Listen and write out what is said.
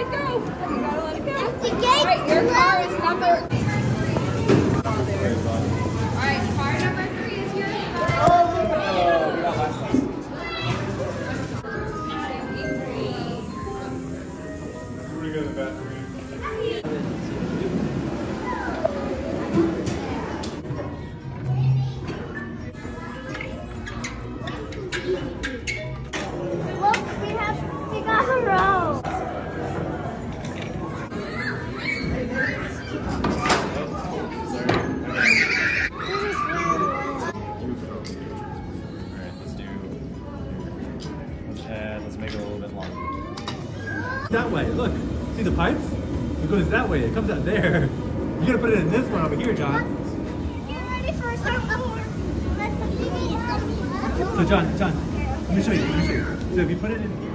let it go. You gotta let it go. Empty All gate. right, your car is number. All right, car number three is yours. Oh, we got last place. We're gonna go to the bathroom. Look, And let's make it a little bit longer. That way, look. See the pipes? It goes that way. It comes out there. You gotta put it in this one over here, John. Get ready for a surfboard. Let the baby So John, John, let me show you. Let me show you. So if you put it in here.